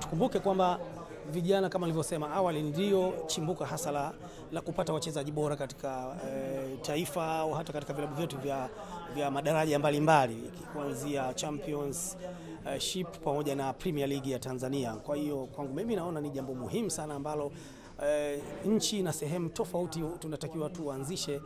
tukumbuke kwamba vijana kama nilivyosema awali ndio chimbuka hasa la, la kupata wachezaji bora katika e, taifa au hata katika vilabu vyetu vya, vya madaraja mbalimbali kuanzia Champions e, ship pamoja na Premier League ya Tanzania. Kwa hiyo kwangu mimi naona ni jambo muhimu sana ambalo e, nchi na sehemu tofauti tunatakiwa tuanzishe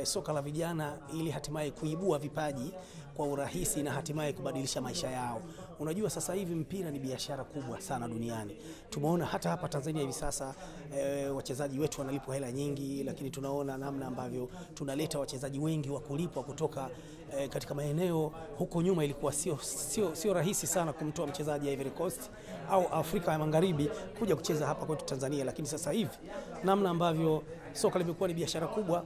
e, soka la vijana ili hatimaye kuibua vipaji kwa urahisi na hatimaye kubadilisha maisha yao. Unajua, sasa hivi mpira ni biashara kubwa sana duniani. Tumeona hata hapa Tanzania hivi sasa e, wachezaji wetu wanalipwa hela nyingi, lakini tunaona namna ambavyo tunaleta wachezaji wengi wa kulipwa kutoka e, katika maeneo huko nyuma ilikuwa sio, sio, sio rahisi sana kumtoa mchezaji Ivory Coast au Afrika ya Magharibi kuja kucheza hapa kwetu Tanzania, lakini sasa hivi namna ambavyo soka limekuwa ni biashara kubwa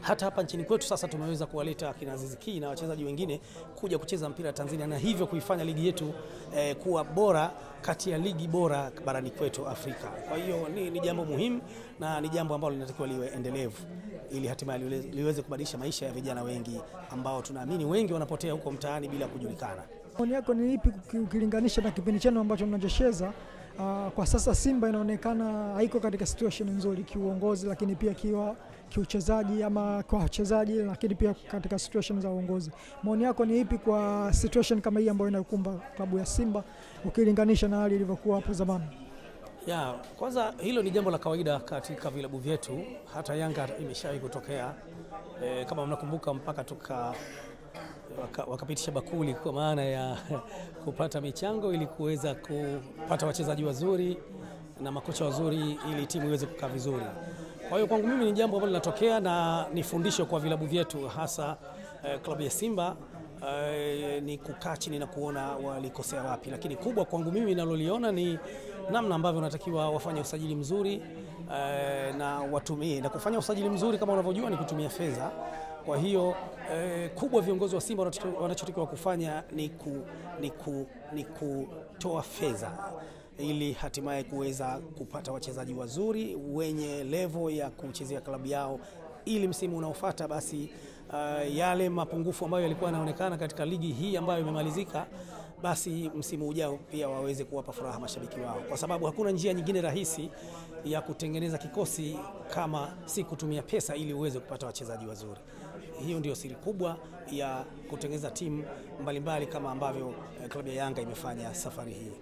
hata hapa nchini kwetu sasa tumeweza kuwaleta akina Aziz Ki na wachezaji wengine kuja kucheza mpira Tanzania na hivyo kuifanya ligi yetu eh, kuwa bora kati ya ligi bora barani kwetu Afrika. Kwa hiyo ni, ni jambo muhimu na ni jambo ambalo linatakiwa liwe endelevu ili hatimaye liweze kubadilisha maisha ya vijana wengi ambao tunaamini wengi wanapotea huko mtaani bila kujulikana. Maoni yako ni ipi ukilinganisha na kipindi chenu ambacho mnachocheza? Uh, kwa sasa Simba inaonekana haiko katika situation nzuri kiuongozi, lakini pia kiwa kiuchezaji ama kwa wachezaji, lakini pia katika situation za uongozi. Maoni yako ni ipi kwa situation kama hii ambayo inakumba klabu ya Simba ukilinganisha na hali ilivyokuwa hapo zamani? Ya, kwanza hilo ni jambo la kawaida katika vilabu vyetu, hata Yanga imeshawahi kutokea e, kama mnakumbuka mpaka tuka waka, wakapitisha bakuli kwa maana ya kupata michango ili kuweza kupata wachezaji wazuri na makocha wazuri ili timu iweze kukaa vizuri. Kwa hiyo kwangu mimi ni jambo ambalo linatokea na ni fundisho kwa vilabu vyetu hasa eh, klabu ya Simba eh, ni kukaa chini na kuona walikosea wapi, lakini kubwa kwangu mimi naloliona ni namna ambavyo wanatakiwa wafanye usajili mzuri uh, na watumie. Na kufanya usajili mzuri kama unavyojua ni kutumia fedha. Kwa hiyo eh, kubwa viongozi wa Simba wanachotakiwa kufanya ni, ku, ni, ku, ni kutoa fedha ili hatimaye kuweza kupata wachezaji wazuri wenye levo ya kuchezea klabu yao, ili msimu unaofuata basi uh, yale mapungufu ambayo yalikuwa yanaonekana katika ligi hii ambayo imemalizika, basi msimu ujao pia waweze kuwapa furaha mashabiki wao, kwa sababu hakuna njia nyingine rahisi ya kutengeneza kikosi kama si kutumia pesa ili uweze kupata wachezaji wazuri. Hiyo ndio siri kubwa ya kutengeneza timu mbalimbali kama ambavyo eh, klabu ya Yanga imefanya safari hii.